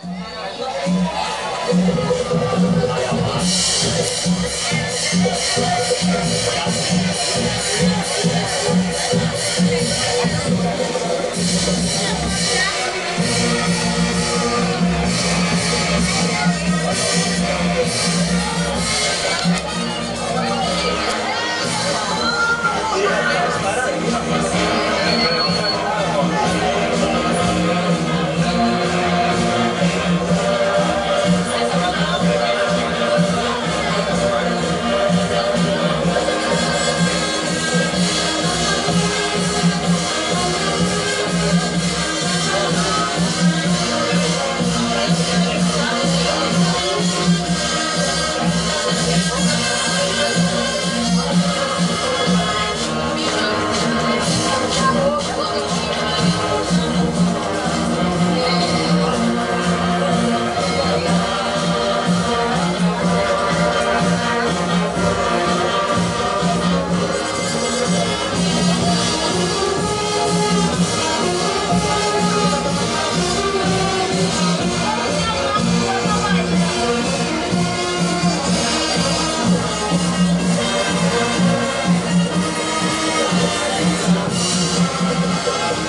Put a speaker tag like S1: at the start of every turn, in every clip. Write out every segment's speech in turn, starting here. S1: Thank
S2: you.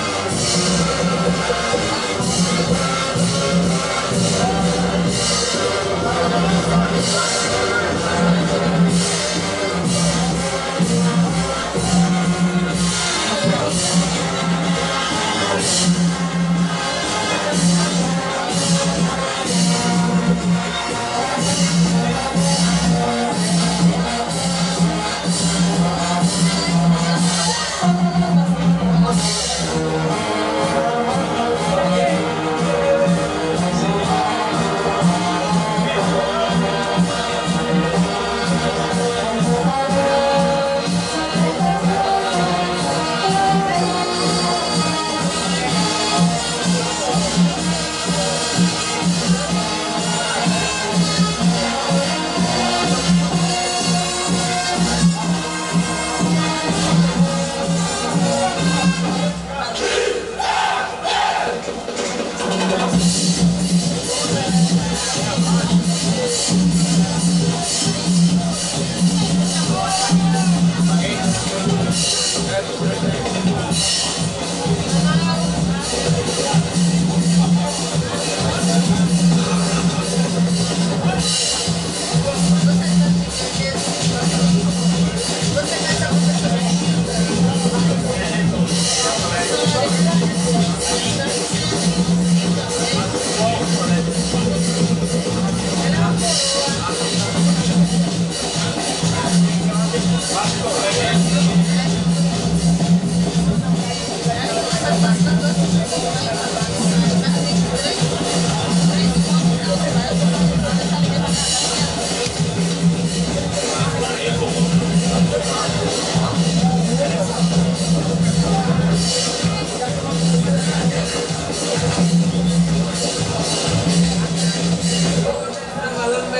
S2: なるほど。
S3: Thank you.